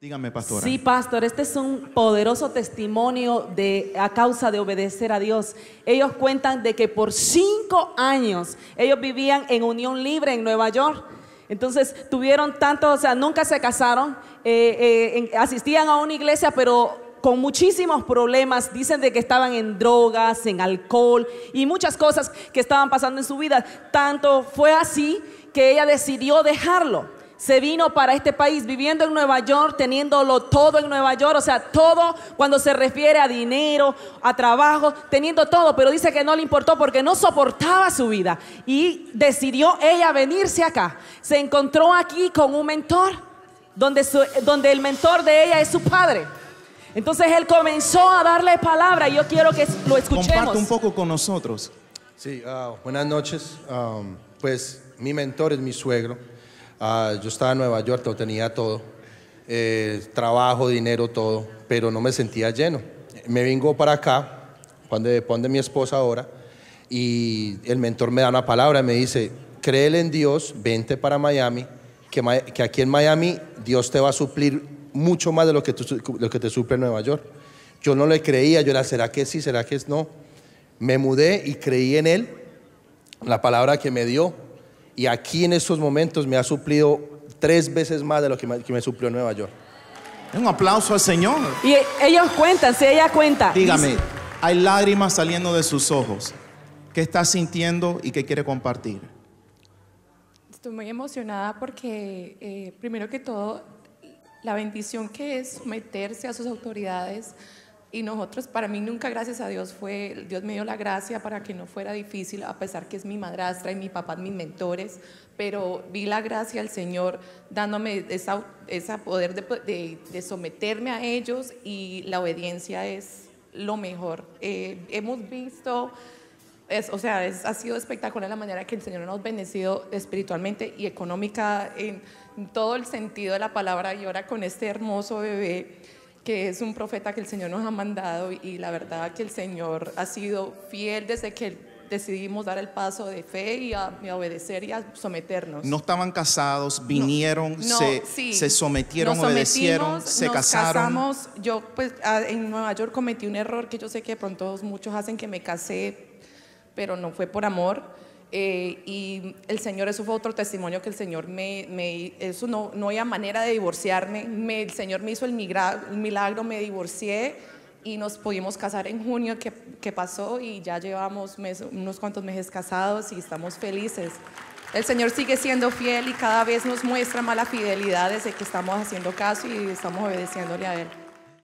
Dígame, pastora. Sí, pastor, este es un poderoso testimonio de a causa de obedecer a Dios. Ellos cuentan de que por cinco años ellos vivían en unión libre en Nueva York. Entonces tuvieron tanto, o sea, nunca se casaron, eh, eh, asistían a una iglesia, pero con muchísimos problemas. Dicen de que estaban en drogas, en alcohol y muchas cosas que estaban pasando en su vida. Tanto fue así que ella decidió dejarlo se vino para este país viviendo en Nueva York, teniéndolo todo en Nueva York, o sea, todo cuando se refiere a dinero, a trabajo, teniendo todo, pero dice que no le importó porque no soportaba su vida y decidió ella venirse acá. Se encontró aquí con un mentor, donde, su- donde el mentor de ella es su padre. Entonces él comenzó a darle palabra y yo quiero que lo escuchemos. Comparte un poco con nosotros. Sí, ah, buenas noches. Um, pues mi mentor es mi suegro. Ah, yo estaba en Nueva York, lo tenía todo. Eh, trabajo, dinero, todo, pero no me sentía lleno. Me vengo para acá, cuando de mi esposa ahora, y el mentor me da una palabra, me dice, créele en Dios, vente para Miami, que, aquí en Miami Dios te va a suplir mucho más de lo que, tú- lo que te suple en Nueva York. Yo no le creía, yo era, ¿será que sí? ¿Será que es no? Me mudé y creí en Él, la palabra que me dio, y aquí en estos momentos me ha suplido tres veces más de lo que me, que me suplió en Nueva York. Un aplauso al Señor. Y ellos cuentan, si ella cuenta. Dígame, hay lágrimas saliendo de sus ojos. ¿Qué está sintiendo y qué quiere compartir? Estoy muy emocionada porque, eh, primero que todo, la bendición que es someterse a sus autoridades y nosotros, para mí nunca, gracias a Dios, fue, Dios me dio la gracia para que no fuera difícil, a pesar que es mi madrastra y mi papá, mis mentores, pero vi la gracia al Señor dándome esa, esa poder de, de- de someterme a ellos y la obediencia es lo mejor. Eh, hemos visto es, o sea, es- ha sido espectacular la manera que el Señor nos ha bendecido espiritualmente y económica en todo el sentido de la palabra y ahora con este hermoso bebé que es un profeta que el Señor nos ha mandado y la verdad que el Señor ha sido fiel desde que decidimos dar el paso de fe y a, y a obedecer y a someternos. No estaban casados, vinieron, No, se, sí. se sometieron, Nos obedecieron, se nos casaron. casamos. Yo, pues, en Nueva York cometí un error que yo sé que de pronto muchos hacen que me casé, pero no fue por amor. Eh, y el Señor, eso fue otro testimonio que el Señor me, me- eso no, no había manera de divorciarme. Me- el Señor me hizo el, migra- el milagro, me divorcié y nos pudimos casar en junio, que, que pasó, y ya llevamos mes- unos cuantos meses casados y estamos felices. El Señor sigue siendo fiel y cada vez nos muestra más la fidelidad desde que estamos haciendo caso y estamos obedeciéndole a Él.